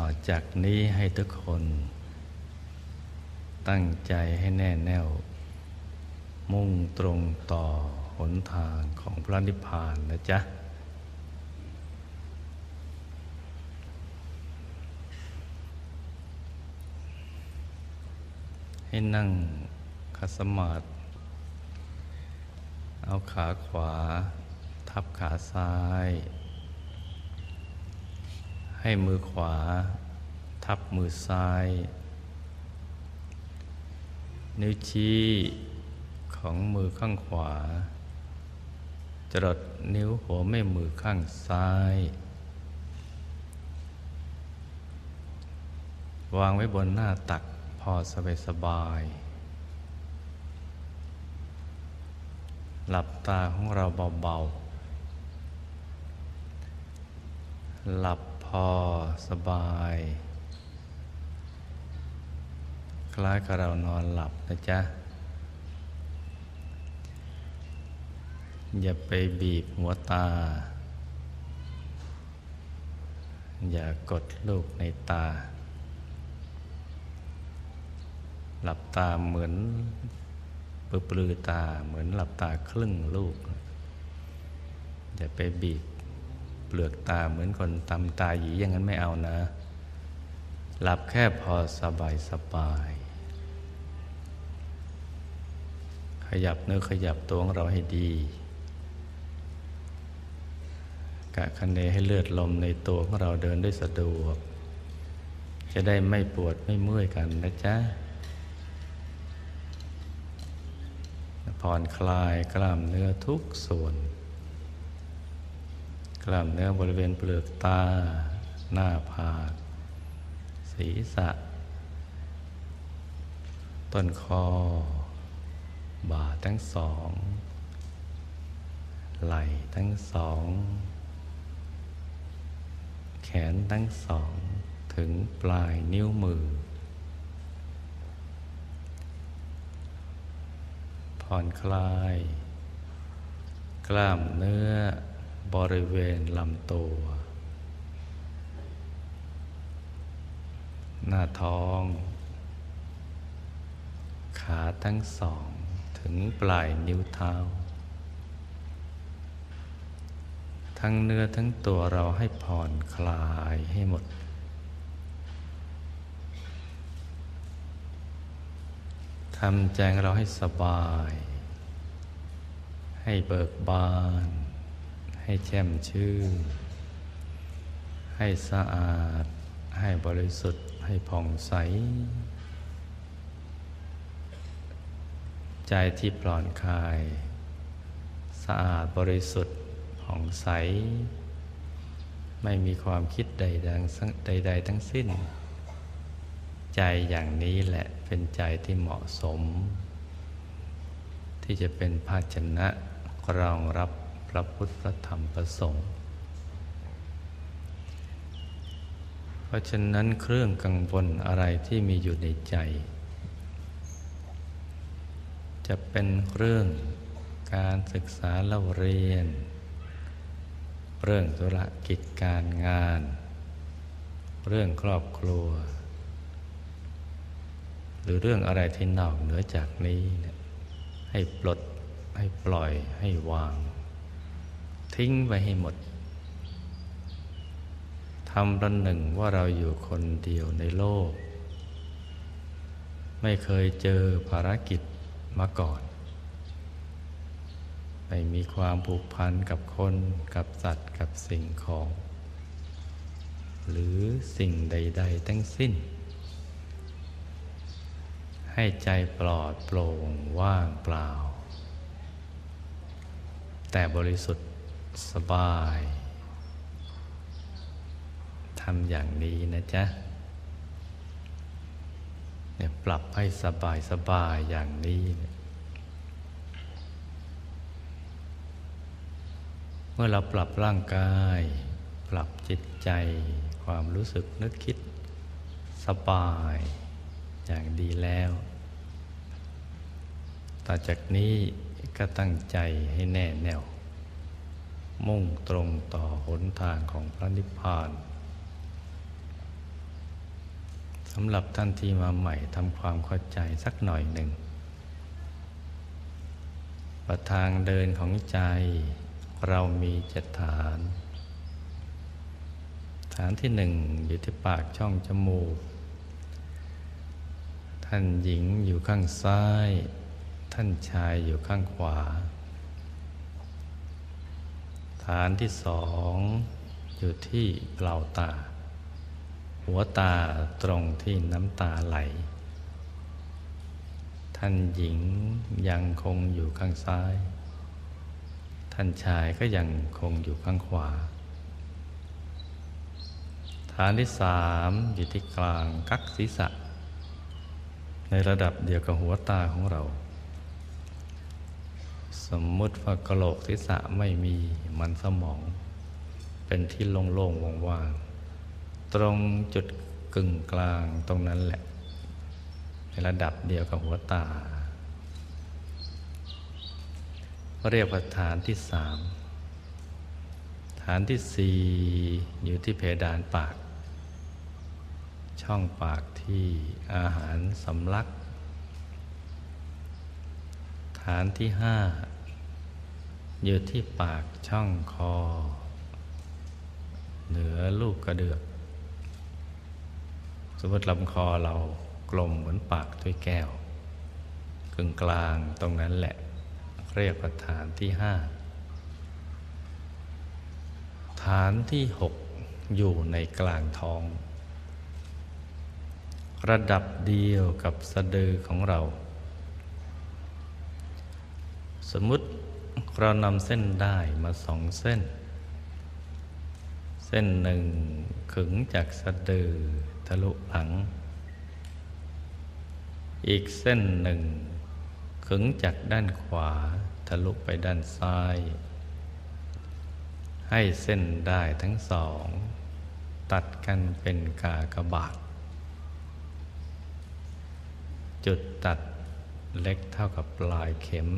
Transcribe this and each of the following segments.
ต่อจากนี้ให้ทุกคน ตั้งใจให้แน่แน่ว มุ่งตรงต่อหนทางของพระนิพพานนะจ๊ะให้นั่งคัสมาธิเอาขาขวา ทับขาซ้าย ให้มือขวา ทับมือซ้าย นิ้วชี้ของมือข้างขวา จรดนิ้วหัวแม่มือข้างซ้าย วางไว้บนหน้าตักพอสบายสบายหลับตาของเราเบาๆ หลับ พอสบาย คล้ายกับเรานอนหลับนะจ๊ะ อย่าไปบีบหัวตา อย่ากดลูกในตา หลับตาเหมือนปลือปลือตาเหมือนหลับตาครึ่งลูก อย่าไปบีบ เปลือกตาเหมือนคนตำตาหยีอย่างนั้นไม่เอานะ หลับแค่พอสบายสบาย ขยับเนื้อขยับตัวของเราให้ดีกะคันเนให้เลือดลมในตัวของเราเดินได้สะดวก จะได้ไม่ปวดไม่เมื่อยกันนะจ๊ะผ่อนคลายกล้ามเนื้อทุกส่วน กล้ามเนื้อบริเวณเปลือกตา หน้าผากศีรษะ ต้นคอ บ่าทั้งสอง ไหล่ทั้งสอง แขนทั้งสอง ถึงปลายนิ้วมือ ผ่อนคลาย กล้ามเนื้อ บริเวณลำตัว หน้าท้อง ขาทั้งสองถึงปลายนิ้วเท้า ทั้งเนื้อทั้งตัวเราให้ผ่อนคลายให้หมด ทำใจเราให้สบาย ให้เบิกบาน ให้แช่มชื่น ให้สะอาด ให้บริสุทธิ์ ให้ผ่องใส ใจที่ปลอดคลาย สะอาดบริสุทธิ์ผ่องใส ไม่มีความคิดใดๆใดทั้งสิ้น ใจอย่างนี้แหละเป็นใจที่เหมาะสม ที่จะเป็นภาชนะรองรับ พระพุทธพระธรรมพระสงฆ์เพราะฉะนั้นเครื่องกังวลอะไรที่มีอยู่ในใจ จะเป็นเรื่องการศึกษาเล่าเรียน เรื่องธุรกิจการงาน เรื่องครอบครัว หรือเรื่องอะไรที่นอกเหนือจากนี้ ให้ปลดให้ปล่อยให้วาง ทิ้งไปให้หมดทำประหนึ่งว่าเราอยู่คนเดียวในโลก ไม่เคยเจอภารกิจมาก่อน ไม่มีความผูกพันกับคนกับสัตว์กับสิ่งของ หรือสิ่งใด ๆ ทั้งสิ้น ให้ใจปลอดโปร่งว่างเปล่า แต่บริสุทธิ์ สบายทำอย่างนี้นะจ๊ะเนี่ยปรับให้สบายสบายอย่างนี้ เมื่อเราปรับร่างกาย ปรับจิตใจ ความรู้สึกนึกคิดสบายอย่างดีแล้ว ต่อจากนี้ก็ตั้งใจให้แน่แน่ว มุ่งตรงต่อหนทางของพระนิพพานสำหรับท่านที่มาใหม่ทำความเข้าใจสักหน่อยหนึ่งประทางเดินของใจเรามีเจ็ดฐาน ฐานที่หนึ่งอยู่ที่ปากช่องจมูก ท่านหญิงอยู่ข้างซ้าย ท่านชายอยู่ข้างขวาานที่สอง อยู่ที่เปล่าตา หัวตาตรงที่น้ำตาไหล ท่านหญิงยังคงอยู่ข้างซ้าย ท่านชายก็ยังคงอยู่ข้างขวา ฐานที่สามอยู่ที่กลางกักศีรษะ ในระดับเดียวกับหัวตาของเรา สมมุติว่ากระโหลกศีรษะไม่มีมันสมอง เป็นที่โล่งๆว่างๆตรงจุดกึ่งกลางตรงนั้นแหละ ในระดับเดียวกับหัวตา เรียกว่าฐานที่สามฐานที่สี่อยู่ที่เพดานปาก ช่องปากที่อาหารสำลักฐานที่ห้า อยู่ที่ปากช่องคอ เหนือลูกกระเดือก สมมติลำคอเรากลมเหมือนปากถ้วยแก้วกึ่งกลางตรงนั้นแหละ เรียกว่าฐานที่ห้าฐานที่หกอยู่ในกลางท้อง ระดับเดียวกับสะดือของเรา สมมุติ เรานำเส้นได้มาสองเส้น เส้นหนึ่งขึงจากสะดือทะลุหลัง อีกเส้นหนึ่งขึงจากด้านขวาทะลุไปด้านซ้าย ให้เส้นได้ทั้งสอง ตัดกันเป็นกากบาท จุดตัดเล็กเท่ากับปลายเข็ม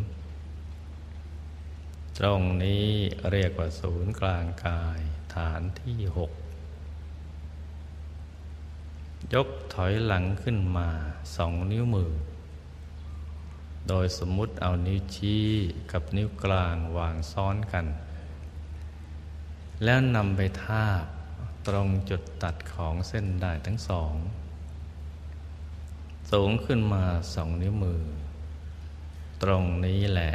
ตรงนี้เรียกว่าศูนย์กลางกายฐานที่หกยกถอยหลังขึ้นมาสองนิ้วมือ โดยสมมุติเอานิ้วชี้กับนิ้วกลางวางซ้อนกัน แล้วนำไปทาบตรงจุดตัดของเส้นได้ทั้งสอง สูงขึ้นมาสองนิ้วมือ ตรงนี้แหละ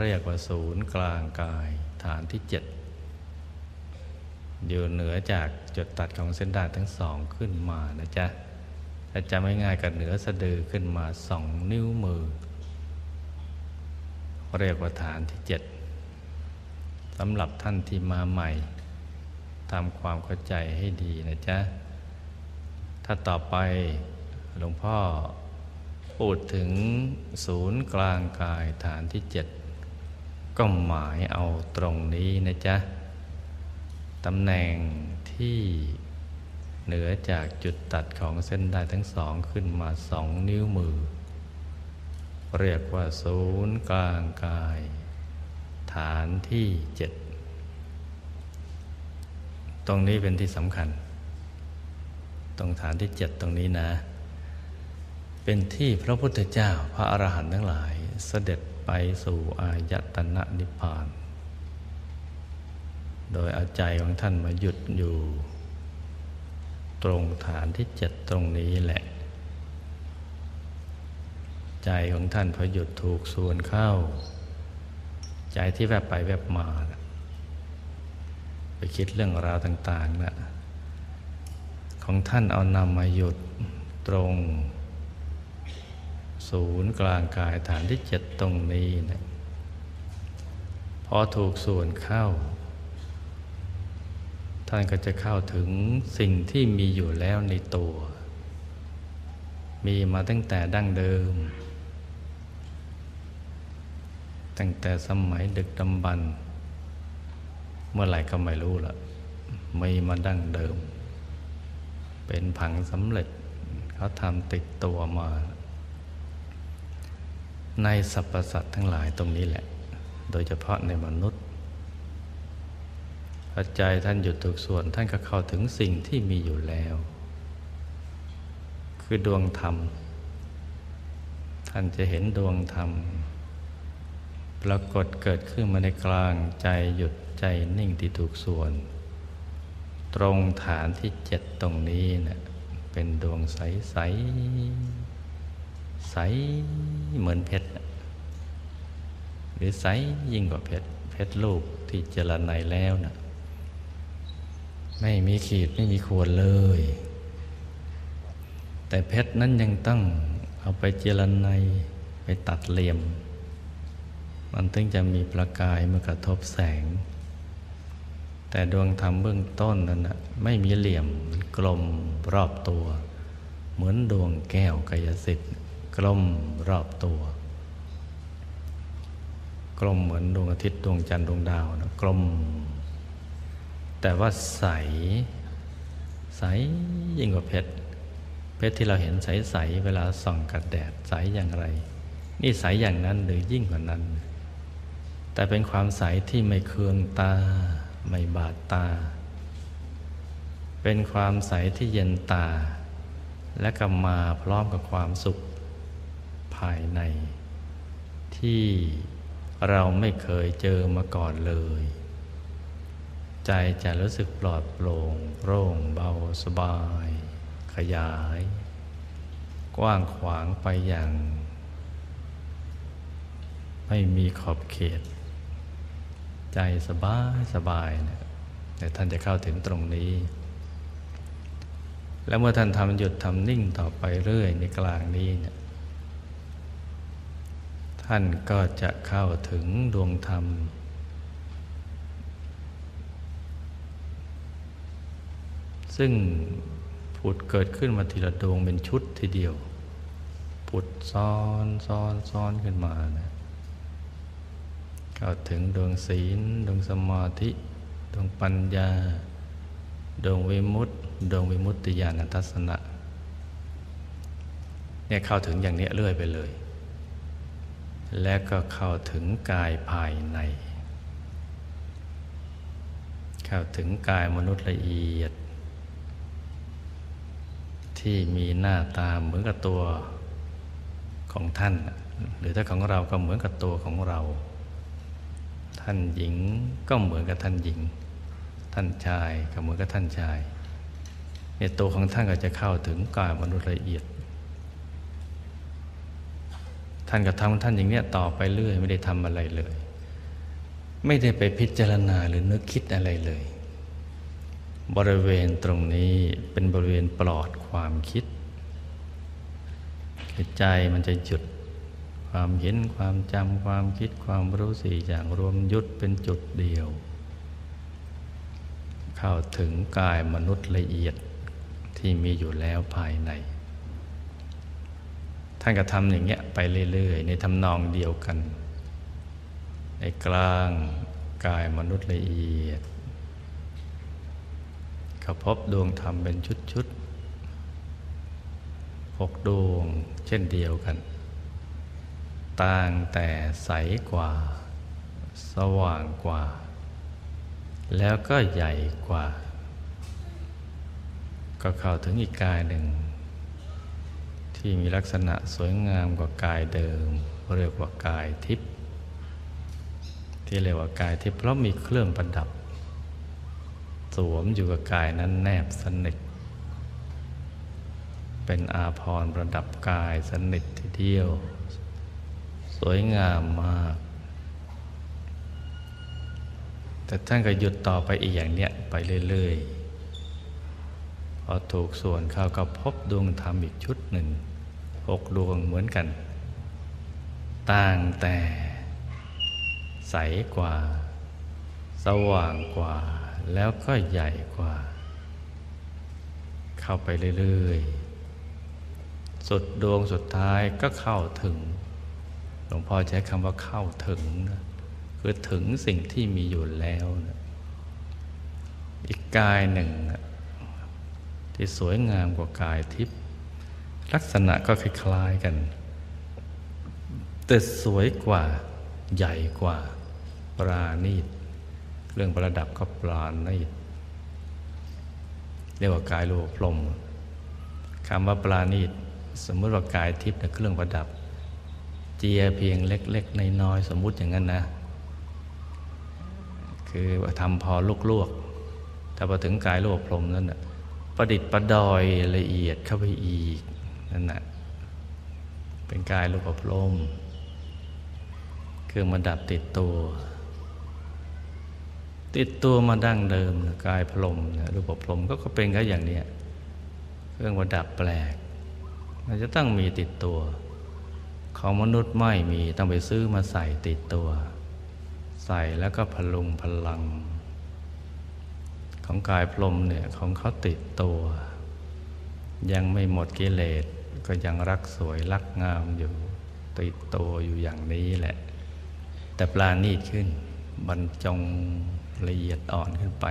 เรียกว่าศูนย์กลางกายฐานที่เจ็ดอยู่เหนือจากจุดตัดของเส้นด้ทั้งสองขึ้นมานะจ๊ะถ้าจำไม่ง่ายกับเหนือสะดือขึ้นมาสองนิ้วมือ เรียกว่าฐานที่เจ็ดสำหรับท่านที่มาใหม่ทำความเข้าใจให้ดีนะจ๊ะ ถ้าต่อไปหลวงพ่อพูดถึงศูนย์กลางกายฐานที่เจ็ด ก็หมายเอาตรงนี้นะจ๊ะตำแหน่งที่เหนือจากจุดตัดของเส้นได้ทั้งสองขึ้นมาสองนิ้วมือ เรียกว่าศูนย์กลางกาย ฐานที่เจ็ดตรงนี้เป็นที่สำคัญ ตรงฐานที่เจ็ดตรงนี้นะ เป็นที่พระพุทธเจ้าพระอรหันต์ทั้งหลายเสด็จ ไปสู่อายตนะนิพพาน โดยเอาใจของท่านมาหยุดอยู่ ตรงฐานที่เจ็ดตรงนี้แหละ ใจของท่านพอหยุดถูกส่วนเข้า ใจที่แวบไปแวบมา ไปคิดเรื่องราวต่าง ๆนะของท่านเอานำมาหยุดตรง ศูนย์กลางกายฐานที่เจ็ดตรงนี้นะพอถูกส่วนเข้า ท่านก็จะเข้าถึงสิ่งที่มีอยู่แล้วในตัว มีมาตั้งแต่ดั้งเดิม ตั้งแต่สมัยดึกดำบรรพ์เมื่อไหร่ก็ไม่รู้ละมีมาดั้งเดิม เป็นผังสำเร็จเขาทำติดตัวมา ในสรรพสัตว์ทั้งหลายตรงนี้แหละ โดยเฉพาะในมนุษย์พระใจท่านหยุดถูกส่วนท่านก็เข้าถึงสิ่งที่มีอยู่แล้ว คือดวงธรรม ท่านจะเห็นดวงธรรม ปรากฏเกิดขึ้นมาในกลางใจหยุดใจนิ่งที่ถูกส่วน ตรงฐานที่เจ็ดตรงนี้เนะ่ยเป็นดวงใสใสใส เหมือนเพชร หรือใสยิ่งกว่าเพชร เพชรลูกที่เจรไนแล้วนะ่ะไม่มีขีดไม่มีขวดเลย แต่เพชรนั้นยังต้องเอาไปเจรไนไปตัดเหลี่ยม มันถึงจะมีประกายเมื่อกระทบแสง แต่ดวงธรรมเบื้องต้นนั้นนะไม่มีเหลี่ยมกลมรอบตัว เหมือนดวงแก้วกายสิทธิ์ กลมรอบตัว กลมเหมือนดวงอาทิตย์ดวงจันทร์ดวงดาวนะกลม แต่ว่าใส ใสยิ่งกว่าเพชรเพชรที่เราเห็นใส ๆ เวลาส่องกับแดดใสอย่างไร นี่ใสอย่างนั้นหรือยิ่งกว่านั้น แต่เป็นความใสที่ไม่เคืองตา ไม่บาดตา เป็นความใสที่เย็นตา และก็มาพร้อมกับความสุข ภายใน ที่เราไม่เคยเจอมาก่อนเลย ใจจะรู้สึกปลอดโปร่งโล่งเบาสบาย ขยาย กว้างขวางไปอย่าง ไม่มีขอบเขต ใจสบายสบายนะแต่ท่านจะเข้าถึงตรงนี้ แล้วเมื่อท่านทำหยุดทำนิ่งต่อไปเรื่อยในกลางนี้เนี่ย ท่านก็จะเข้าถึงดวงธรรม ซึ่งผุดเกิดขึ้นมาทีละดวงเป็นชุดทีเดียว ผุดซ้อนซ้อนซ้อนขึ้นมานะเข้าถึงดวงศีล ดวงสมาธิ ดวงปัญญา ดวงวิมุตติดวงวิมุตติญาณทัศนะเนี่ยเข้าถึงอย่างนี้เรื่อยไปเลย และก็เข้าถึงกายภายใน เข้าถึงกายมนุษย์ละเอียด ที่มีหน้าตาเหมือนกับตัวของท่าน หรือถ้าของเราก็เหมือนกับตัวของเรา ท่านหญิงก็เหมือนกับท่านหญิง ท่านชายก็เหมือนกับท่านชายเนี่ยตัวของท่านก็จะเข้าถึงกายมนุษย์ละเอียด ท่านก็ทำท่านอย่างเนี้ยต่อไปเรื่อย ไม่ได้ทำอะไรเลย ไม่ได้ไปพิจารณาหรือนึกคิดอะไรเลย บริเวณตรงนี้เป็นบริเวณปลอดความคิดใจมันจะหยุดความเห็นความจำความคิดความรู้สี่อย่างรวมยุดเป็นจุดเดียว เข้าถึงกายมนุษย์ละเอียดที่มีอยู่แล้วภายใน ท่านก็ทำอย่างเงี้ยไปเรื่อยๆ ในทำนองเดียวกัน ในกลางกายมนุษย์ละเอียดเขาพบดวงธรรมเป็นชุดๆหกดวงเช่นเดียวกัน ต่างแต่ใสกว่า สว่างกว่า แล้วก็ใหญ่กว่า ก็เข้าถึงอีกกายหนึ่ง ที่มีลักษณะสวยงามกว่ากายเดิม เรียกว่ากายทิพย์ที่เรียกว่ากายทิพย์เพราะมีเครื่องประดับ สวมอยู่กับกายนั้นแนบสนิทเป็นอาภรณ์ประดับกายสนิททีเดียว สวยงามมาก แต่ท่านก็หยุดต่อไปอีกอย่างเนี้ยไปเรื่อยๆพอถูกส่วนเข้าก็พบดวงธรรมอีกชุดหนึ่ง หกดวงเหมือนกัน ต่างแต่ ใสกว่า สว่างกว่า แล้วก็ใหญ่กว่า เข้าไปเรื่อยๆ สุดดวงสุดท้ายก็เข้าถึง หลวงพ่อใช้คำว่าเข้าถึงนะคือถึงสิ่งที่มีอยู่แล้วนะอีกกายหนึ่ง ที่สวยงามกว่ากายทิพย์ ลักษณะก็คล้ายๆกัน แต่สวยกว่าใหญ่กว่า ปราณีตเรื่องประดับก็ปราณีตเรียกว่ากายโลพรมคำว่าปราณีตสมมติว่ากายทิพย์ในเครื่องประดับ เจียเพียงเล็กๆในน้อยสมมุติอย่างนั้นนะ คือทำพอลุกลวกถ้าพอถึงกายโลกพรมนั้นนะประดิษฐ์ประดอยละเอียดเข้าไปอีก นั่นนะเป็นกายโลกพรมเครื่องประดับติดตัว ติดตัวมาดั้งเดิมกายพรมนะรูปพรมก็เป็นแค่อย่างนี้เครื่องประดับแปลก มันจะต้องมีติดตัว ของมนุษย์ไม่มีต้องไปซื้อมาใส่ติดตัว ใส่แล้วก็พลุงพลัง ของกายพรมเนี่ยของเขาติดตัว ยังไม่หมดกิเลส ก็ยังรักสวยรักงามอยู่ ติดตัวอยู่อย่างนี้แหละ แต่ปลาณีตขึ้นบรรจงละเอียดอ่อนขึ้นไป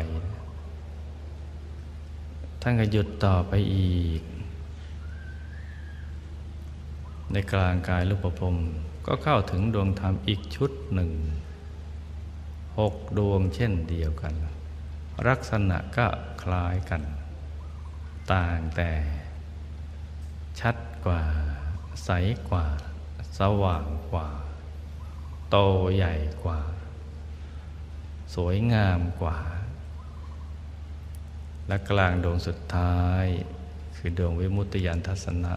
ท่านก็หยุดต่อไปอีก ในกลางกายรูปภพก็เข้าถึงดวงธรรมอีกชุดหนึ่งหกดวงเช่นเดียวกัน ลักษณะก็คล้ายกัน ต่างแต่ ชัดกว่า ใสกว่า สว่างกว่า โตใหญ่กว่า สวยงามกว่า และกลางดวงสุดท้าย คือดวงวิมุตติยานทัศนะ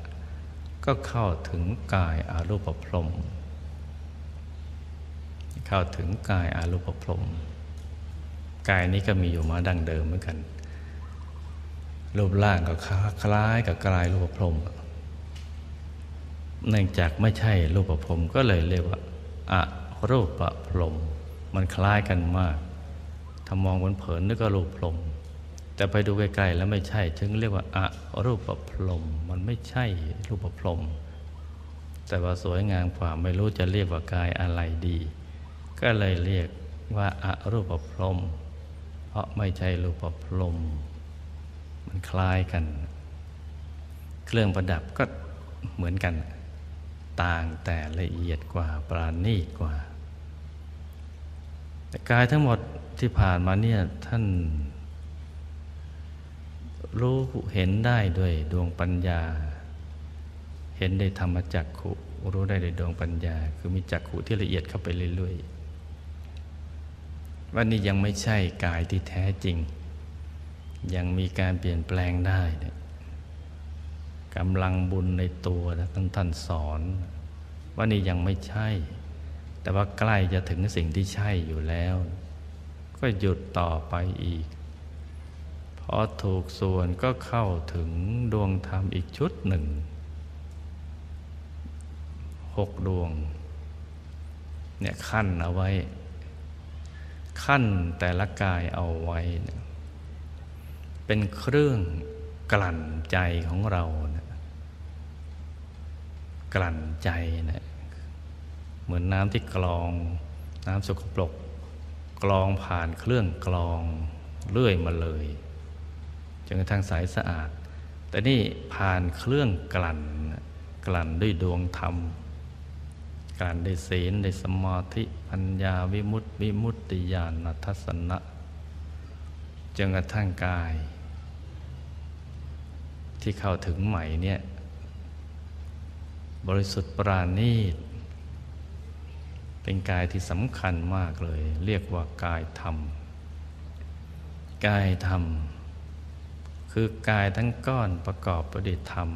ก็เข้าถึงกายอารูปพรม เข้าถึงกายอารูปพรม กายนี้ก็มีอยู่มาดั้งเดิมเหมือนกันรูปร่างก็คล้ายกับกายรูปพรม เนื่องจากไม่ใช่รูปพรมก็เลยเรียกว่าอะรูปพรมมันคล้ายกันมากถ้ามองบนเผินนึกว่ารูปพรมแต่ไปดูใกล้ๆแล้วไม่ใช่จึงเรียกว่าอะรูปประพรมมันไม่ใช่รูปประพรมแต่ว่าสวยงามกว่าไม่รู้จะเรียกว่ากายอะไรดี ก็เลยเรียกว่าอะรูปพรม เพราะไม่ใช่รูปพรม มันคล้ายกัน เครื่องประดับก็เหมือนกัน ต่างแต่ละเอียดกว่าปราณีตกว่า แต่กายทั้งหมดที่ผ่านมาเนี่ยท่าน รู้เห็นได้ด้วยดวงปัญญา เห็นได้ธรรมจักขุรู้ได้ด้วยดวงปัญญา คือมีจักขุที่ละเอียดเข้าไปเรื่อยๆว่านี่ยังไม่ใช่กายที่แท้จริง ยังมีการเปลี่ยนแปลงได้ กำลังบุญในตัวนะท่านท่านสอน ว่านี่ยังไม่ใช่ แต่ว่าใกล้จะถึงสิ่งที่ใช่อยู่แล้ว ก็หยุดต่อไปอีก พอถูกส่วนก็เข้าถึงดวงธรรมอีกชุดหนึ่งหกดวง เนี่ยขั้นเอาไว้ ขั้นแต่ละกายเอาไว้ เป็นเครื่องกลั่นใจของเรา กลั่นใจนะเหมือนน้ำที่กรอง น้ำสกปรกกรองผ่านเครื่องกรองเลื่อยมาเลยจนกระทั่งใสสะอาด แต่นี่ผ่านเครื่องกลั่น กลั่นด้วยดวงธรรมการได้ศีลได้สมาธิปัญญาวิมุตติวิมุตติญาณทัศนะจนกระทั่งกาย ที่เข้าถึงใหม่เนี่ย บริสุทธิ์ปราณีต เป็นกายที่สำคัญมากเลย เรียกว่ากายธรรม กายธรรม คือกายทั้งก้อนประกอบประดิษฐธรรม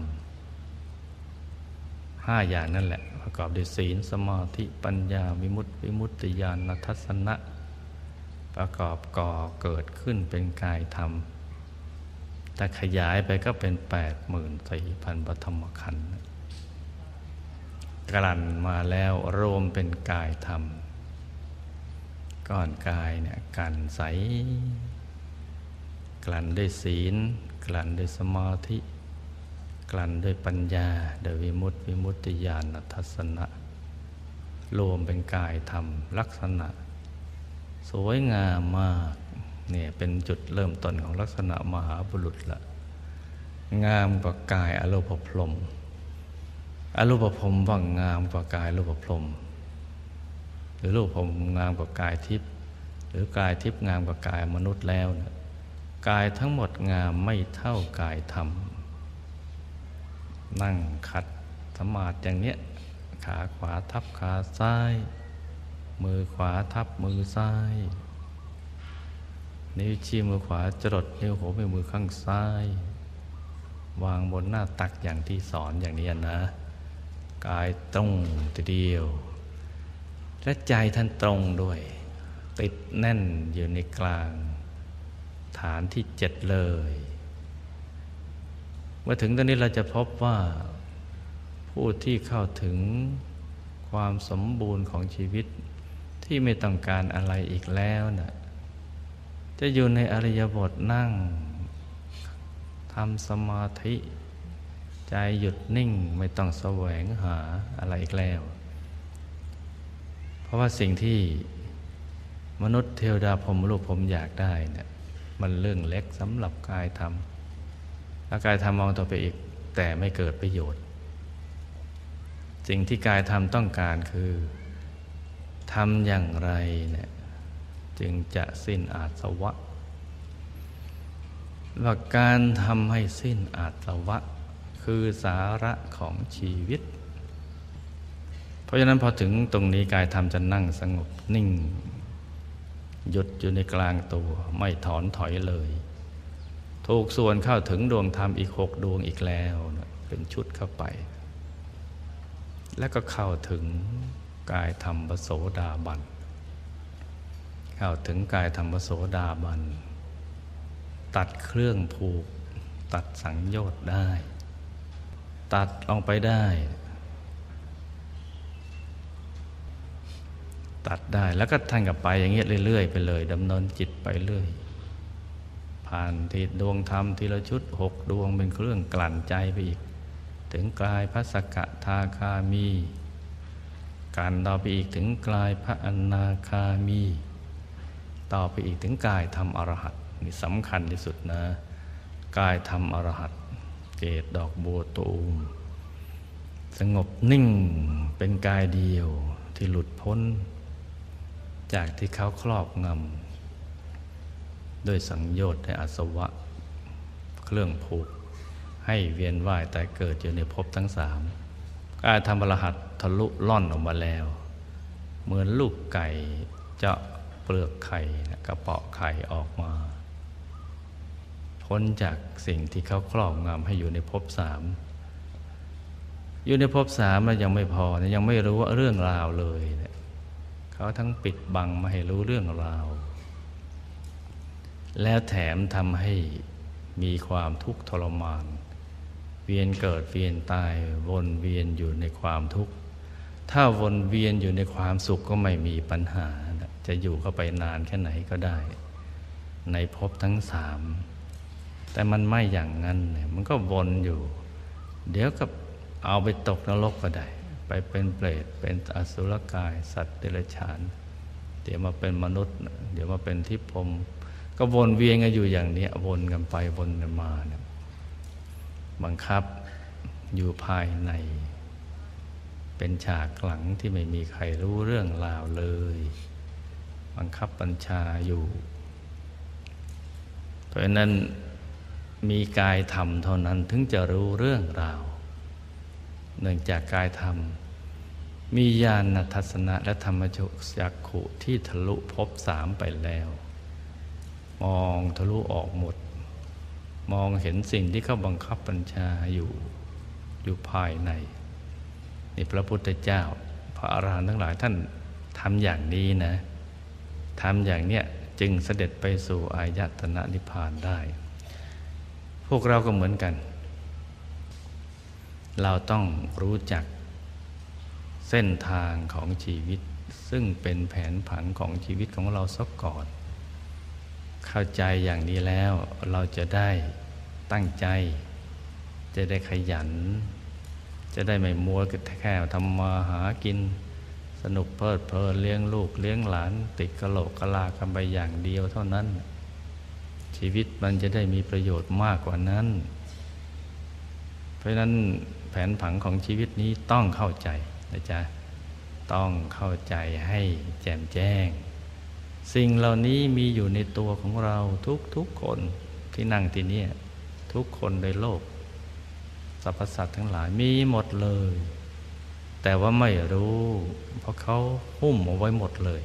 ห้าอย่างนั่นแหละ ประกอบด้วยศีลสมาธิปัญญาวิมุตติวิมุตติญาณทัศนะ ประกอบก่อเกิดขึ้นเป็นกายธรรมแต่ขยายไปก็เป็นแปดหมื่นสี่พันปฐมขันธ์ กลั่นมาแล้วรวมเป็นกายธรรม ก้อนกายเนี่ยกันใส กลั่นด้วยศีล กลั่นด้วยสมาธิ กลั่นด้วยปัญญาโดยวิมุตติวิมุตติญาณทัศนะ รวมเป็นกายธรรม ลักษณะ สวยงามมากเนี่ยเป็นจุดเริ่มต้นของลักษณะมหาบุรุษละ งามกว่ากายอรูปพรม อรูปพรมว่างามกว่ากายรูปพรมหรือรูปพรมงามกว่ากายทิพย์หรือกายทิพย์งามกว่ากายมนุษย์แล้วเนี่ยกายทั้งหมดงามไม่เท่ากายธรรม นั่งขัดสมาธิอย่างเนี้ยขาขวาทับขาซ้าย มือขวาทับมือซ้าย นิ้วชี้มือขวาจรดนิ้วหัวแม่มือข้างซ้าย วางบนหน้าตักอย่างที่สอนอย่างนี้นะ กายตรงทีเดียว และใจท่านตรงด้วย ติดแน่นอยู่ในกลาง ฐานที่เจ็ดเลยเมื่อถึงตอนนี้เราจะพบว่าผู้ที่เข้าถึงความสมบูรณ์ของชีวิตที่ไม่ต้องการอะไรอีกแล้วนะ่ะจะอยู่ในอริยบทนั่งทำสมาธิ ใจหยุดนิ่งไม่ต้องแสวงหาอะไรอีกแล้ว เพราะว่าสิ่งที่มนุษย์เทวดาผมรูปผมอยากได้เนี่ยมันเรื่องเล็กสำหรับกายธรรมร่างกายทำมองต่อไปอีก แต่ไม่เกิดประโยชน์ สิ่งที่กายทำต้องการคือทำอย่างไรเนี่ยจึงจะสิ้นอาสวะหลักการทำให้สิ้นอาสวะ คือสาระของชีวิต เพราะฉะนั้นพอถึงตรงนี้กายธรรมจะนั่งสงบนิ่ง หยุดอยู่ในกลางตัวไม่ถอนถอยเลย ถูกส่วนเข้าถึงดวงธรรมอีกหกดวงอีกแล้วนะเป็นชุดเข้าไป แล้วก็เข้าถึงกายธรรมปโสดาบันเข้าถึงกายธรรมปโสดาบันตัดเครื่องผูกตัดสังโยชน์ได้ ตัดลงไปได้ ตัดได้แล้วก็ท่านกับไปอย่างเงี้ยเรื่อยๆไปเลยดำเนินจิตไปเรื่อย ผ่านทีดวงธรรมทีละชุดหกดวงเป็นเครื่องกลั่นใจไปอีก ถึงกลายพระสกทาคามีการต่อไปอีกถึงกลายพระอนาคามี ต่อไปอีกถึงกายธรรมอรหัตนี่สำคัญที่สุดนะ กายธรรมอรหัต เกตดอกบัวตูม สงบนิ่งเป็นกายเดียวที่หลุดพ้น จากที่เขาครอบงำด้วยสังโยชน์ในอสวะ เครื่องผูก ให้เวียนว่ายแต่เกิดอยู่ในภพทั้งสามกายธรรมรหัสทะลุล่อนออกมาแล้ว เหมือนลูกไก่เจาะเปลือกไข่กระเปาะไข่ออกมา พ้นจากสิ่งที่เขาครอบงำให้อยู่ในภพสามอยู่ในภพสามแล้วยังไม่พอยังไม่รู้ว่าเรื่องราวเลยเขาทั้งปิดบังไมาให้รู้เรื่องราว แล้วแถมทำให้มีความทุกข์ทรมาน เวียนเกิดเวียนตายวนเวียนอยู่ในความทุกข์ ถ้าวนเวียนอยู่ในความสุขก็ไม่มีปัญหา จะอยู่เข้าไปนานแค่ไหนก็ได้ ในภพทั้งสาม แต่มันไม่อย่างนั้นมันก็วนอยู่ เดี๋ยวก็เอาไปตกนรกก็ได้ ไปเป็นเปรตเป็นอสุรกาย สัตว์เดรัจฉาน เดี๋ยวมาเป็นมนุษย์ เดี๋ยวมาเป็นทิพพมก็วนเวียนกันอยู่อย่างนี้วนกันไปวนกันมานะบังคับอยู่ภายใน เป็นฉากหลังที่ไม่มีใครรู้เรื่องราวเลย บังคับบัญชาอยู่ เพราะนั้น มีกายธรรมเท่านั้นถึงจะรู้เรื่องราว เนื่องจากกายธรรม มีญาณทัศนะและธรรมจุจักขุที่ทะลุภพสามไปแล้ว มองทะลุออกหมด มองเห็นสิ่งที่เขาบังคับบัญชาอยู่อยู่ภายในนี่พระพุทธเจ้า พระอรหันต์ทั้งหลายท่านทำอย่างนี้นะทำอย่างเนี้ยจึงเสด็จไปสู่อายตนะนิพพานได้ พวกเราก็เหมือนกัน เราต้องรู้จักเส้นทางของชีวิต ซึ่งเป็นแผนผังของชีวิตของเราสักก่อน เข้าใจอย่างนี้แล้วเราจะได้ตั้งใจ จะได้ขยัน จะได้ไม่มัวกแค่ทำมาหากิน สนุกเพลิดเพลินเลี้ยงลูกเลี้ยงหลาน ติดกระโหลกกระลากันไปอย่างเดียวเท่านั้น ชีวิตมันจะได้มีประโยชน์มากกว่านั้น เพราะนั้นแผนผังของชีวิตนี้ต้องเข้าใจนะจ๊ะต้องเข้าใจให้แจ่มแจ้ง สิ่งเหล่านี้มีอยู่ในตัวของเราทุกทุกคนที่นั่งที่นี่ทุกคนในโลกสรรพสัตว์ทั้งหลายมีหมดเลย แต่ว่าไม่รู้ เพราะเขาหุ้มเอาไว้หมดเลย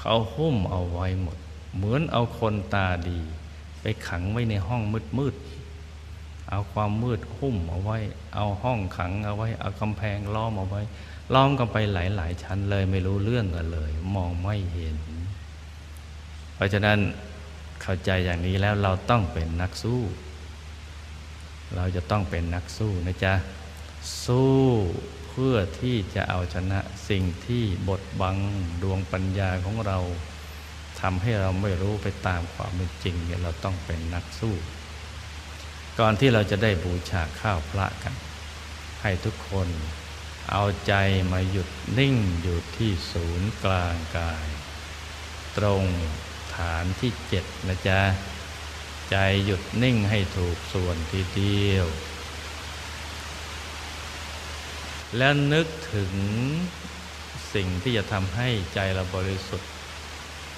เขาหุ้มเอาไว้หมด เหมือนเอาคนตาดี ไปขังไว้ในห้องมืดๆเอาความมืดหุ้มเอาไว้ เอาห้องขังเอาไว้ เอากำแพงล้อมเอาไว้ ล้อมกันไปหลาย ๆ ชั้นเลยไม่รู้เรื่องกันเลย มองไม่เห็น เพราะฉะนั้นเข้าใจอย่างนี้แล้วเราต้องเป็นนักสู้ เราจะต้องเป็นนักสู้นะจ๊ะ สู้เพื่อที่จะเอาชนะสิ่งที่บดบังดวงปัญญาของเรา ทำให้เราไม่รู้ไปตามความเป็นจริงเนี่ยเราต้องเป็นนักสู้ ก่อนที่เราจะได้บูชาข้าวพระกัน ให้ทุกคนเอาใจมาหยุดนิ่งอยู่ที่ศูนย์กลางกาย ตรงฐานที่เจ็ดนะจ๊ะ ใจหยุดนิ่งให้ถูกส่วนทีเดียว แล้วนึกถึงสิ่งที่จะทำให้ใจเราบริสุทธิ์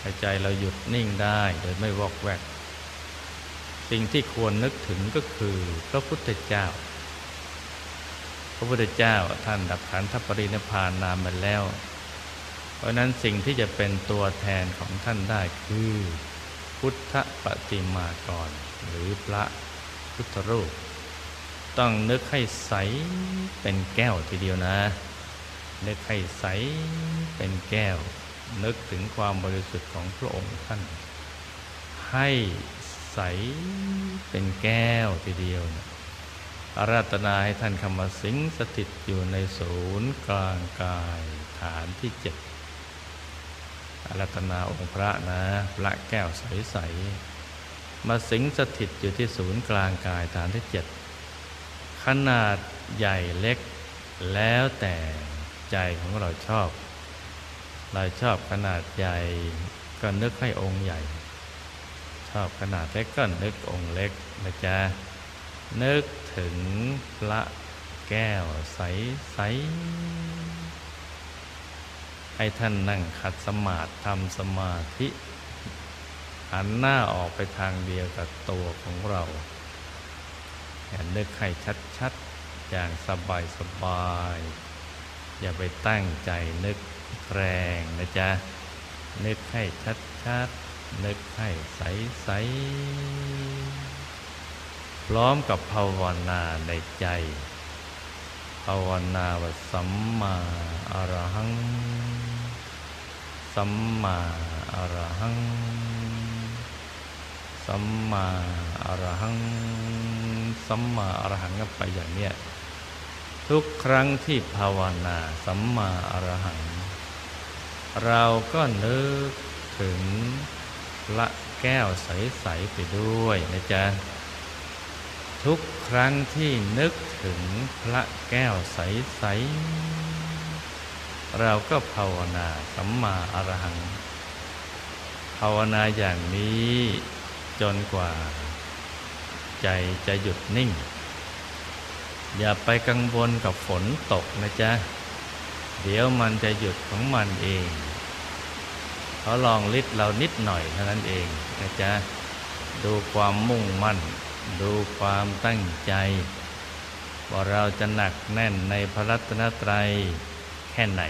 ให้ใจเราหยุดนิ่งได้โดยไม่วอกแวก สิ่งที่ควรนึกถึงก็คือพระพุทธเจ้า พระพุทธเจ้าท่านดับขันธปรินิพพานนามไปแล้ว เพราะนั้นสิ่งที่จะเป็นตัวแทนของท่านได้คือ พุทธปฏิมากร หรือพระพุทธรูป ต้องนึกให้ใสเป็นแก้วทีเดียวนะนึกให้ใสเป็นแก้ว นึกถึงความบริสุทธิ์ของพระองค์ท่าน ให้ใสเป็นแก้วทีเดียวนะอาราธนาให้ท่านคำว่าสิงสถิตอยู่ในศูนย์กลางกายฐานที่เจ็ดอารัตนาองค์พระนะพระแก้วใสๆมาสิงสถิตอยู่ที่ศูนย์กลางกายฐานที่เจ็ดขนาดใหญ่เล็กแล้วแต่ใจของเราชอบ เราชอบขนาดใหญ่ก็นึกให้องค์ใหญ่ ชอบขนาดเล็กก็นึกองค์เล็กนะจ๊ะนึกถึงพระแก้วใสๆให้ท่านนั่งขัดสมาธิทำสมาธิหันหน้าออกไปทางเดียวกับตัวของเราอย่านึกให้ชัดๆ อย่างสบายสบาย อย่าไปตั้งใจนึก แรงนะจ๊ะ นึกให้ชัดๆ นึกให้ใสๆ พร้อมกับภาวนาในใจ ภาวนาว่าสัมมาอรหัง สัมมาอรหัง สัมมาอรหัง สัมมาอรหังกันไปอย่างเนี้ยทุกครั้งที่ภาวนาสัมมาอรหัง เราก็นึกถึงละแก้วใส ๆ ไปด้วยนะจ๊ะ ทุกครั้งที่นึกถึงพระแก้วใส ๆ เราก็ภาวนาสัมมาอรหัง ภาวนาอย่างนี้จนกว่า ใจจะหยุดนิ่ง อย่าไปกังวลกับฝนตกนะจ๊ะ เดี๋ยวมันจะหยุดของมันเอง เขาลองลิดเรานิดหน่อยเท่านั้นเองนะจ๊ะดูความมุ่งมั่น ดูความตั้งใจ ว่าเราจะหนักแน่นในพระรัตนตรัยแค่ไหน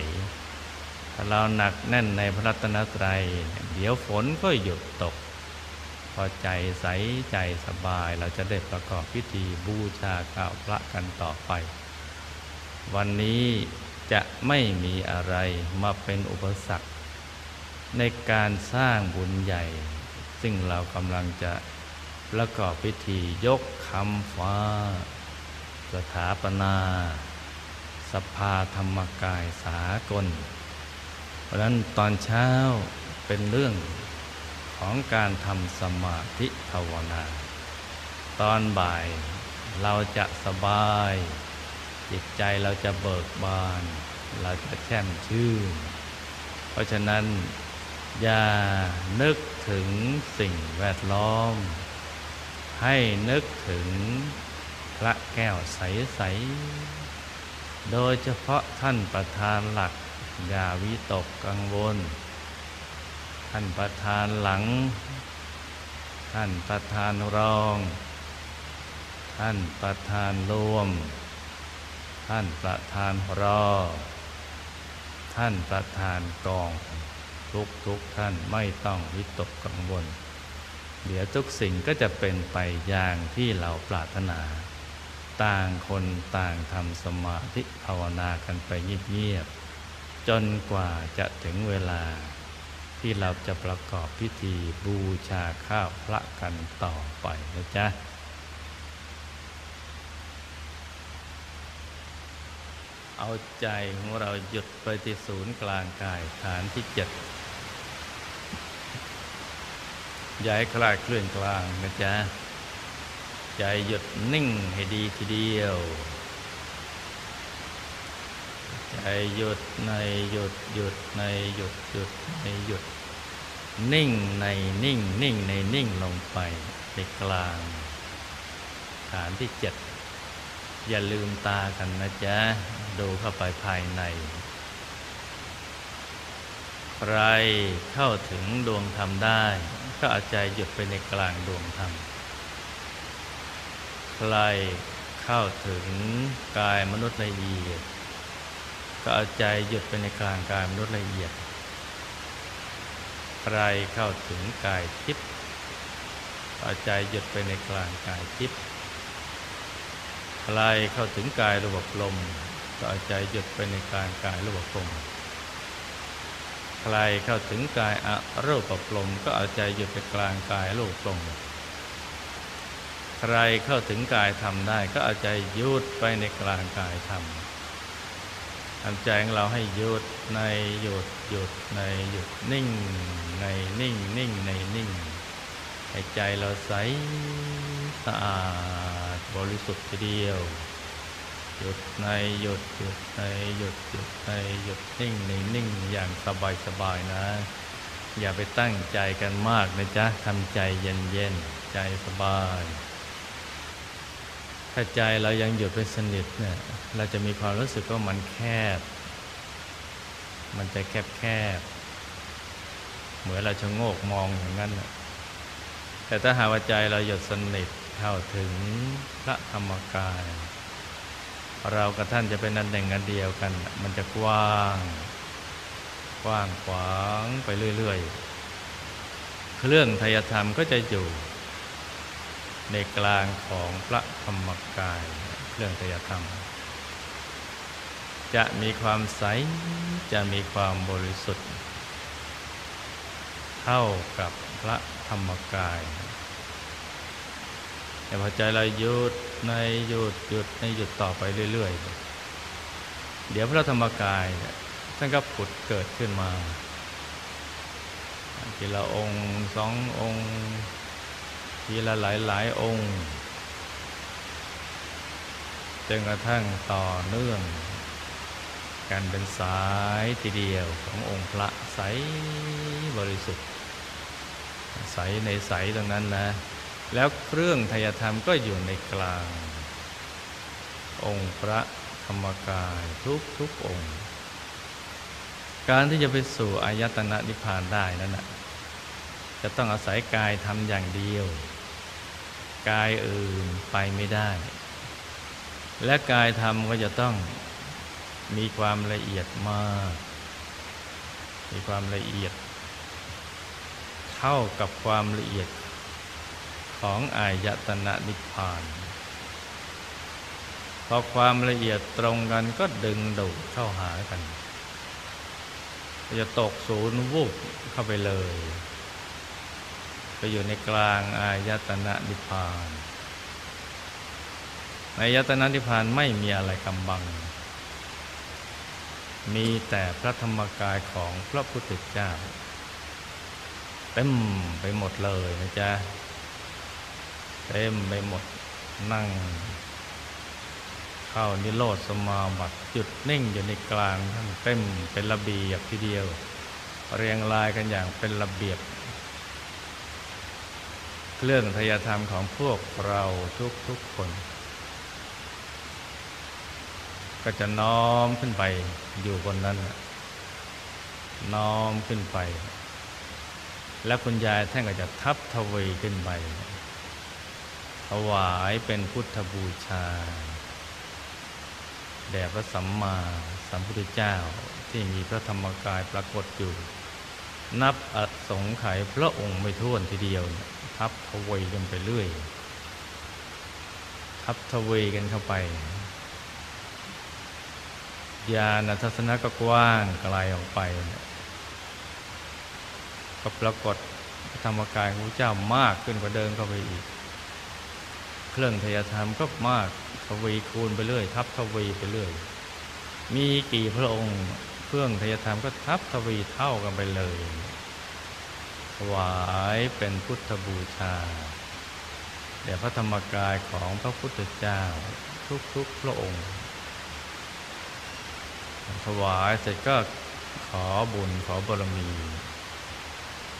ถ้าเราหนักแน่นในพระรัตนตรัย เดี๋ยวฝนก็หยุดตก พอใจใสใจสบายเราจะได้ประกอบพิธีบูชาข้าวพระกันต่อไป วันนี้จะไม่มีอะไรมาเป็นอุปสรรค ในการสร้างบุญใหญ่ ซึ่งเรากำลังจะประกอบพิธียกคำฟ้า สถาปนา สภาธรรมกายสากล เพราะนั้นตอนเช้าเป็นเรื่องของการทำสมาธิภาวนา ตอนบ่ายเราจะสบาย จิตใจเราจะเบิกบาน เราจะแช่มชื่น เพราะฉะนั้น อย่านึกถึงสิ่งแวดล้อม ให้นึกถึงพระแก้วใส ๆ โดยเฉพาะท่านประธานหลัก อย่าวิตกกังวล ท่านประธานหลัง ท่านประธานรองทท่านประธานรวม ท่านประธานรอ ท่านประธานกอง ทุกทุกท่านไม่ต้องวิตกกังวล เดี๋ยวทุกสิ่งก็จะเป็นไปอย่างที่เราปรารถนา ต่างคนต่างทำสมาธิภาวนากันไปเงียบๆจนกว่าจะถึงเวลา ที่เราจะประกอบพิธีบูชาข้าวพระกันต่อไปนะจ๊ะเอาใจของเราหยุดไปที่ศูนย์กลางกายฐานที่เจ็ด ย้ายคลาดเคลื่อนกลางนะจ๊ะใจหยุดนิ่งให้ดีทีเดียว ใจหยุดในหยุดหยุดในหยุดหยุดในหยุด นิ่งในนิ่งนิ่งในนิ่งลงไปในกลาง ฐานที่เจ็ดอย่าลืมตากันนะจ๊ะ ดูเข้าไปภายใน ใครเข้าถึงดวงธรรมได้ ก็เอาใจหยุดไปในกลางดวงธรรมใครเข้าถึงกายมนุษย์ละเอียด ก็เอาใจหยุดไปในกลางกายมนุษย์ละเอียดใครเข้าถึงกายทิพย์เอาใจหยุดไปในกลางกายทิพย์ใครเข้าถึงกายระบบลมก็เอาใจหยุดไปในกลางกายระบบลม ใครเข้าถึงกายอรูปลมก็เอาใจหยุดไปกลางกายรูปลมใครเข้าถึงกายทำได้ ก็เอาใจหยุดไปในกลางกายทำทำใจของเราให้หยุดในหยุดหยุดในหยุดนิ่ง ในนิ่งนิ่งในนิ่งให้ใจเราใสสะอาดบริสุทธิ์ทีเดียว หยุดในหยุดหยุดในหยุดหยุดในหยุดนิ่งในนิ่งอย่างสบายสบายนะ อย่าไปตั้งใจกันมากนะจ๊ะทำใจเย็นเย็นใจสบาย ถ้าใจเรายังหยุดไปสนิทเนี่ยเราจะมีความรู้สึกว่ามันแคบ มันจะแคบแคบเหมือนเราชะโงกมองอย่างนั้นนะแต่ถ้าหาว่าใจเราหยุดสนิทเข้าถึงพระธรรมกาย เรากับท่านจะเป็นอันหนึ่งอันเดียวกัน มันจะกว้าง กว้างขวางไปเรื่อยๆ เครื่องทยธรรมก็จะอยู่ ในกลางของพระธรรมกาย เครื่องทยธรรม จะมีความใส จะมีความบริสุทธิ์ เท่ากับพระธรรมกาย แต่พอใจเราหยุดในหยุดหยุดในหยุดต่อไปเรื่อยๆ เดี๋ยวพระธรรมกายท่านก็ผุดเกิดขึ้นมาทีละองค์สององค์ทีละหลายหลายๆองค์จนกระทั่งต่อเนื่องกันเป็นสายทีเดียวขององค์พระใสบริสุทธิ์ ใสในใสตรงนั้นนะ แล้วเครื่องทยธรรมก็อยู่ในกลาง องค์พระธรรมกายทุกทุกองค์ การที่จะไปสู่อายตนะนิพพานได้นั้นนะจะต้องอาศัยกายทำอย่างเดียว กายอื่นไปไม่ได้ และกายธรรมก็จะต้องมีความละเอียดมาก มีความละเอียด เท่ากับความละเอียด ของอายตนะนิพพานพอความละเอียดตรงกันก็ดึงดูดเข้าหากัน จะตกศูนย์วูบเข้าไปเลย ไปอยู่ในกลางอายตนะนิพพานในอายตนะนิพพานไม่มีอะไรกำบัง มีแต่พระธรรมกายของพระพุทธเจ้าเต็มไปหมดเลยนะจ๊ะ เต็มไปหมดนั่ง เข้านิโรธสมาบัติจุดนิ่งอยู่ในกลางท่านเต็มเป็นระเบียบทีเดียว เรียงรายกันอย่างเป็นระเบียบเรื่องทยธรรมของพวกเราทุกๆคน ก็จะน้อมขึ้นไปอยู่บนนั้น น้อมขึ้นไป และคุณยายท่านก็จะทับทวีขึ้นไป ถวายเป็นพุทธบูชา แด่พระสัมมาสัมพุทธเจ้าที่มีพระธรรมกายปรากฏอยู่ นับอสงไขยพระองค์ไม่ท้วนทีเดียว ทับทวีกันไปเรื่อย ทับทวีกันเข้าไปญาณทัศนะก็กว้างไกลออกไป ก็ปรากฏธรรมกายของพระเจ้ามากขึ้นกว่าเดิมเข้าไปอีก รื่องทยธรรมก็มากทวีคูณไปเรื่อย ทับทวีไปเรื่อย มีกี่พระองค์เครื่องทยธรรมก็ทับทวีเท่ากันไปเลยถวายเป็นพุทธบูชาแด่พระธรรมกายของพระพุทธเจ้าทุกๆพระองค์ ถวายเสร็จก็ขอบุญขอบารมี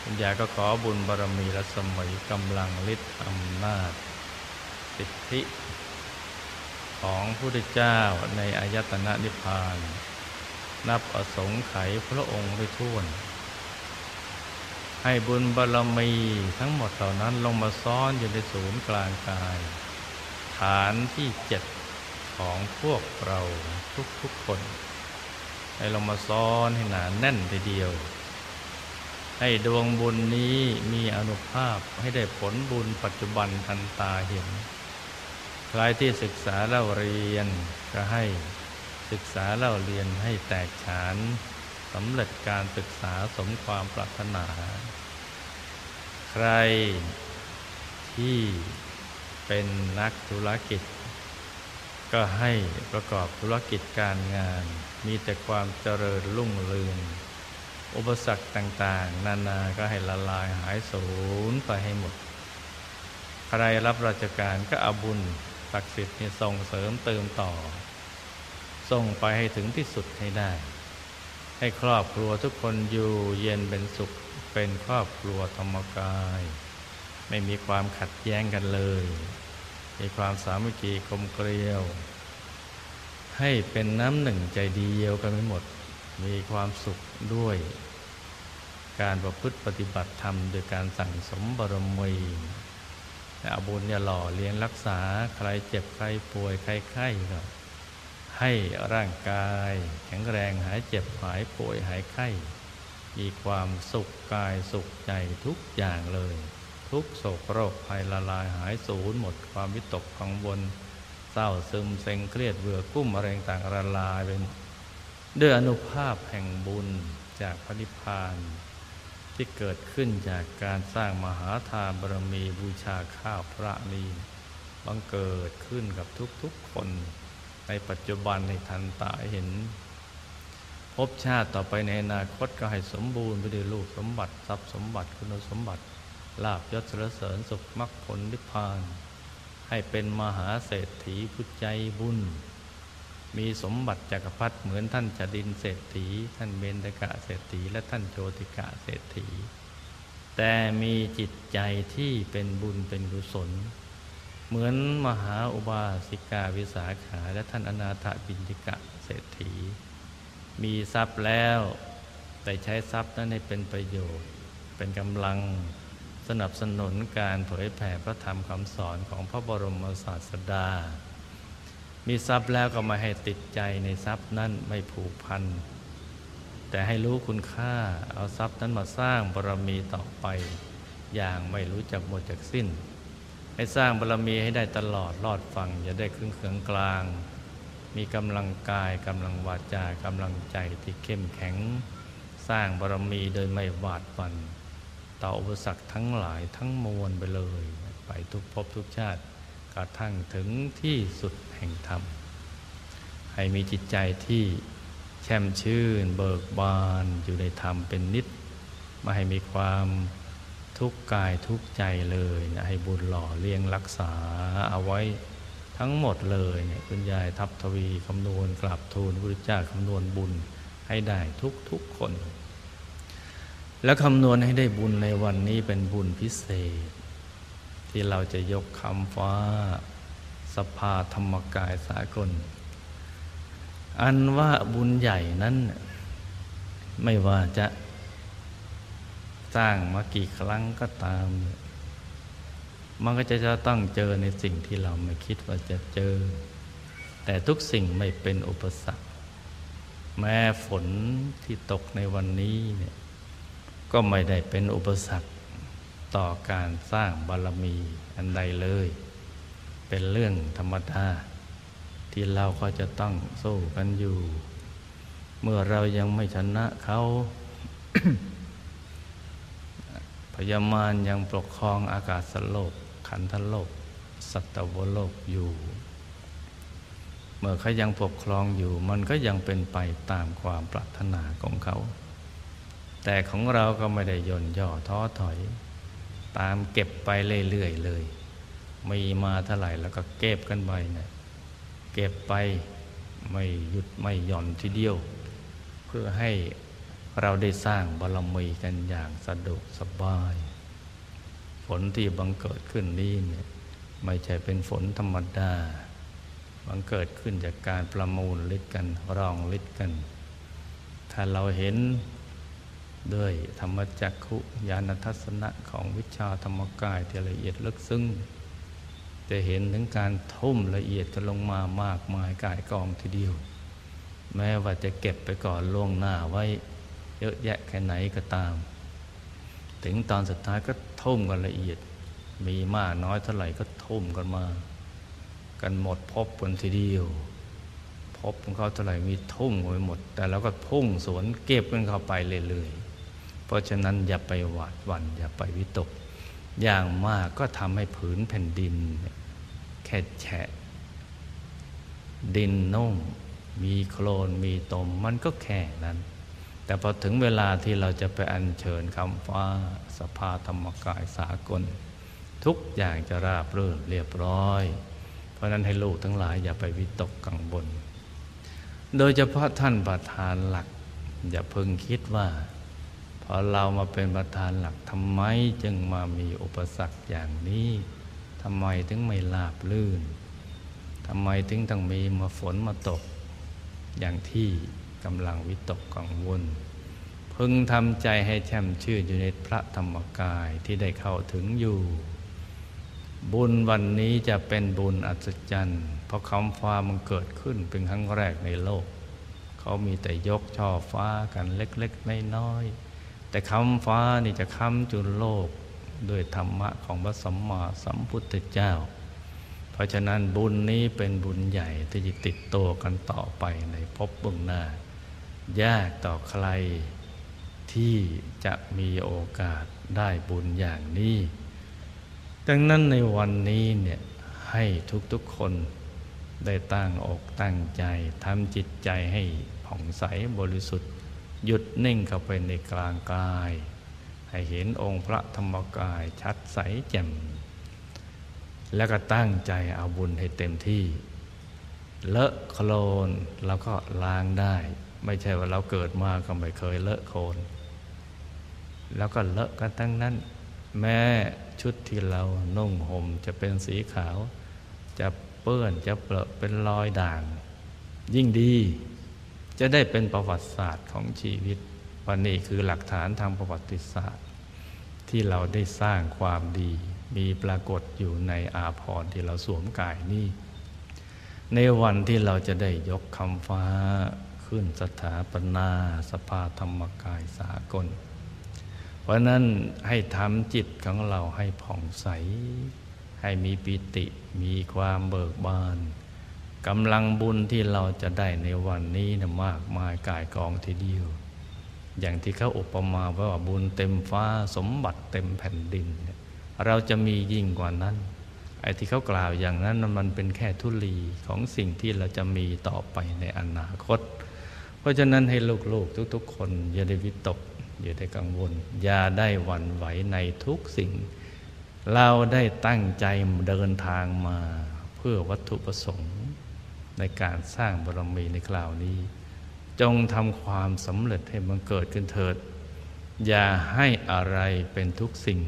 ปัญญาก็ขอบุญบารมีและสมัยกำลังฤทธิ์อำนาจ สิทธิ ของพระพุทธเจ้าในอายตนะนิพพาน นับอสงไขยพระองค์ไปท่วน ให้บุญบารมีทั้งหมดเหล่านั้นลงมาซ้อนอยู่ในศูนย์กลางกาย ฐานที่เจ็ดของพวกเราทุกๆคน ให้ลงมาซ้อนให้หนาแน่นทีเดียวให้ดวงบุญนี้มีอนุภาพให้ได้ผลบุญปัจจุบันทันตาเห็น ใครที่ศึกษาเล่าเรียนก็ให้ศึกษาเล่าเรียนให้แตกฉานสำเร็จการศึกษาสมความปรารถนา ใครที่เป็นนักธุรกิจ ก็ให้ประกอบธุรกิจการงาน มีแต่ความเจริญรุ่งเรืองอุปสรรคต่างๆ นานาก็ให้ละลายหายสูญไปให้หมด ใครรับราชการก็เอาบุญ ศักดิ์สิทธิ์นี่ส่งเสริมเติมต่อ ส่งไปให้ถึงที่สุดให้ได้ ให้ครอบครัวทุกคนอยู่เย็นเป็นสุขเป็นครอบครัวธรรมกาย ไม่มีความขัดแย้งกันเลย มีความสามัคคีกลมเกลียว ให้เป็นน้ำหนึ่งใจเดียวกันไปหมด มีความสุขด้วย การประพฤติปฏิบัติธรรมโดยการสั่งสมบารมี เอาบุญเนี่ยหล่อเลี้ยงรักษาใครเจ็บใครป่วยใครไข้ก็ให้ร่างกาย แข็งแรงหายเจ็บหายป่วยหายไข้ มีความสุขกายสุขใจทุกอย่างเลย ทุกโศกโรคภัยละลายหายสูญหมดความวิตกกังวลเศร้าซึมเซ็งเครียดเบื่อกุ้มอะไรต่างละลายไปด้วยอนุภาพแห่งบุญจากพระนิพพาน ที่เกิดขึ้นจากการสร้างมหาทานบารมีบูชาข้าวพระนี้บังเกิดขึ้นกับทุกๆคน ในปัจจุบันในทันตาเห็นพบชาติต่อไปในอนาคตก็ให้สมบูรณ์ไปด้วยลูกสมบัติทรัพย์สมบัติคุณสมบัติลาบยศสรเสริญสุขมรรคผลนิพพาน ให้เป็นมหาเศรษฐีผู้ใจบุญ มีสมบัติจักรพรรดิเหมือนท่านจดินเศรษฐี ท่านเบญตกะเศรษฐี และท่านโจติกะเศรษฐี แต่มีจิตใจที่เป็นบุญเป็นกุศล เหมือนมหาอุบาสิกาวิสาขาและท่านอนาถบินติกะเศรษฐี มีทรัพย์แล้วแต่ใช้ทรัพย์นั้นให้เป็นประโยชน์ เป็นกำลังสนับสนุนการเผยแผ่พระธรรมคำสอนของพระบรมศาสดา มีทรัพย์แล้วก็มาให้ติดใจในทรัพย์นั้นไม่ผูกพัน แต่ให้รู้คุณค่าเอาทรัพย์นั้นมาสร้างบารมีต่อไป อย่างไม่รู้จักหมดจากสิ้น ให้สร้างบารมีให้ได้ตลอดรอดฟังอย่าได้ครึ่งเขืองกลาง มีกำลังกายกำลังวาจากำลังใจที่เข้มแข็ง สร้างบารมีโดยไม่หวาดหวันต่ออุปสรรคทั้งหลายทั้งมวลไปเลย ไปทุกภพทุกชาติ ระทั่งถึงที่สุดแห่งธรรม ให้มีจิตใจที่แช่มชื่นเบิกบานอยู่ในธรรมเป็นนิดมาให้มีความทุกข์กายทุกข์ใจเลยนะให้บุญหล่อเลี้ยงรักษาเอาไว้ทั้งหมดเลยเนี่ยคุณยายทับทวีคำนวณกราบทูลพระพุทธเจ้าคำนวณบุญให้ได้ทุกทุกคน แล้วคำนวณให้ได้บุญในวันนี้เป็นบุญพิเศษ ที่เราจะยกคำฟ้าสภาธรรมกายสากล อันว่าบุญใหญ่นั้น ไม่ว่าจะสร้างมากี่ครั้งก็ตามมมันก็จะจะต้องเจอในสิ่งที่เราไม่คิดว่าจะเจอ แต่ทุกสิ่งไม่เป็นอุปสรรค แม้ฝนที่ตกในวันนี้เนี่ยก็ไม่ได้เป็นอุปสรรค ต่อการสร้างบารมีอันใดเลย เป็นเรื่องธรรมดาที่เราก็จะต้องสู้กันอยู่ เมื่อเรายังไม่ชนะเขาพยามารยังปกครองอากาศสโลก ขันธโลก สัตวโลกอยู่ เมื่อเขายังปกครองอยู่ มันก็ยังเป็นไปตามความปรารถนาของเขา แต่ของเราก็ไม่ได้ย่นย่อท้อถอย ตามเก็บไปเรื่อยๆเลย มีมาเท่าไหร่แล้วก็เก็บกันไปเนี่ยเก็บไปไม่หยุดไม่หย่อนทีเดียว เพื่อให้เราได้สร้างบารมีกันอย่างสะดวกสบาย ฝนที่บังเกิดขึ้นนี้เนี่ยไม่ใช่เป็นฝนธรรมดา บังเกิดขึ้นจากการประมูลฤทธิ์กันรองฤทธิ์กัน ถ้าเราเห็น ด้วยธรรมจักขุญาณทัศนะของวิชาธรรมกายที่ละเอียดลึกซึ้งจะเห็นถึงการทุ่มละเอียดกันลงมามากมายกายกองทีเดียว แม้ว่าจะเก็บไปก่อนล่วงหน้าไว้ เยอะแยะแค่ไหนก็ตาม ถึงตอนสุดท้ายก็ทุ่มกันละเอียด มีมากน้อยเท่าไหร่ก็ทุ่มกันมา กันหมดพบกันทีเดียวพบของเขาเท่าไหร่มีทุ่มไปหมด แต่เราก็พุ่งสวนเก็บกันเข้าไปเรื่อยๆ เพราะฉะนั้นอย่าไปหวาดหวั่นอย่าไปวิตก อย่างมากก็ทำให้ผืนแผ่นดิน แค่แฉะ ดินนุ่มมีโคลนมีตมมันก็แค่นั้น แต่พอถึงเวลาที่เราจะไปอัญเชิญคำฟ้าสภาธรรมกายสากล ทุกอย่างจะราบรื่นเรียบร้อย เพราะนั้นให้ลูกทั้งหลายอย่าไปวิตกกังวลโดยเฉพาะท่านประธานหลัก อย่าเพิ่งคิดว่า พอเรามาเป็นประธานหลักทำไมจึงมามีอุปสรรคอย่างนี้ทำไมถึงไม่ลาบลื่นทำไมถึงต้องมีมาฝนมาตก อย่างที่กำลังวิตกกังวล พึงทำใจให้แช่มชื่นอยู่ในพระธรรมกายที่ได้เข้าถึงอยู่ บุญวันนี้จะเป็นบุญอัศจรรย์เพราะคำฟ้ามันเกิดขึ้นเป็นครั้งแรกในโลก เขามีแต่ยกช่อฟ้ากันเล็กๆน้อยๆ แต่คำฟ้านี่จะค้ำจุนโลกด้วยธรรมะของพระสัมมาสัมพุทธเจ้า เพราะฉะนั้นบุญนี้เป็นบุญใหญ่ที่จะติดตัวกันต่อไปในภพเบื้องหน้า ยากต่อใครที่จะมีโอกาสได้บุญอย่างนี้ ดังนั้นในวันนี้เนี่ยให้ทุกๆคนได้ตั้งอกตั้งใจทำจิตใจให้ผ่องใสบริสุทธิ์ หยุดนิ่งเข้าไปในกลางกาย ให้เห็นองค์พระธรรมกายชัดใสแจ่ม แล้วก็ตั้งใจเอาบุญให้เต็มที่ เลอะโคลนแล้วก็ล้างได้ ไม่ใช่ว่าเราเกิดมาก็ไม่เคยเลอะโคลนแล้วก็เลอะกันทั้งนั้น แม้ชุดที่เรานุ่งห่มจะเป็นสีขาว จะเปื้อนจะเปรอะเป็นรอยด่าง ยิ่งดี จะได้เป็นประวัติศาสตร์ของชีวิตวันนี้คือหลักฐานทางประวัติศาสตร์ ที่เราได้สร้างความดี มีปรากฏอยู่ในอาภรณ์ที่เราสวมกายนี้ในวันที่เราจะได้ยกคำฟ้าขึ้นสถาปนาสภาธรรมกายสากล เพราะนั้นให้ทำจิตของเราให้ผ่องใส ให้มีปิติมีความเบิกบาน กำลังบุญที่เราจะได้ในวันนี้นะมากมายกายกองทีเดียว อย่างที่เขาอุปมาว่าบุญเต็มฟ้าสมบัติเต็มแผ่นดิน เราจะมียิ่งกว่านั้น ไอ้ที่เขากล่าวอย่างนั้นมันเป็นแค่ทุลีของสิ่งที่เราจะมีต่อไปในอนาคต เพราะฉะนั้นให้ลูกๆทุกๆ คน อย่าได้วิตก อย่าได้กังวล อย่าได้หวั่นไหวในทุกสิ่ง เราได้ตั้งใจเดินทางมาเพื่อวัตถุประสงค์ ในการสร้างบารมีในคราวนี้ จงทำความสำเร็จให้มันเกิดขึ้นเถิด อย่าให้อะไรเป็นทุกสิ่ง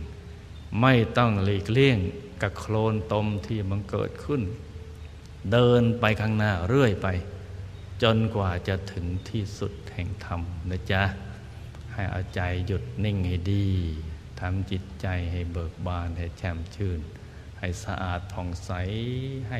ไม่ต้องหลีกเลี่ยงกับโคลนตมที่มันเกิดขึ้น เดินไปข้างหน้าเรื่อยไป จนกว่าจะถึงที่สุดแห่งธรรมนะจ๊ะ ให้เอาใจหยุดนิ่งให้ดีทำจิตใจให้เบิกบานให้แช่มชื่น ให้สะอาดผ่องใสให้